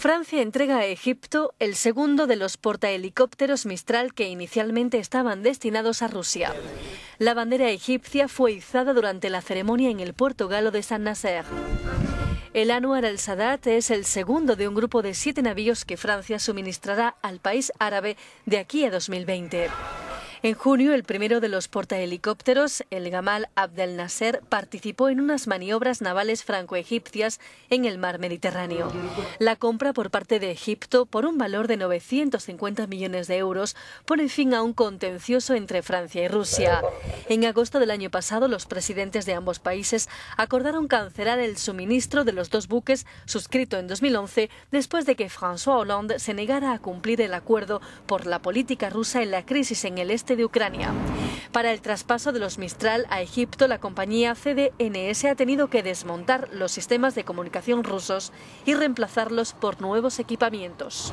Francia entrega a Egipto el segundo de los portahelicópteros Mistral que inicialmente estaban destinados a Rusia. La bandera egipcia fue izada durante la ceremonia en el puerto galo de San Nasser. El Anwar al-Sadat es el segundo de un grupo de siete navíos que Francia suministrará al país árabe de aquí a 2020. En junio, el primero de los portahelicópteros, el Gamal Abdel Nasser, participó en unas maniobras navales franco-egipcias en el mar Mediterráneo. La compra por parte de Egipto, por un valor de 950 millones de euros, pone fin a un contencioso entre Francia y Rusia. En agosto del año pasado, los presidentes de ambos países acordaron cancelar el suministro de los dos buques suscrito en 2011 después de que François Hollande se negara a cumplir el acuerdo por la política rusa en la crisis en el de Ucrania. Para el traspaso de los Mistral a Egipto, la compañía CDNS ha tenido que desmontar los sistemas de comunicación rusos y reemplazarlos por nuevos equipamientos.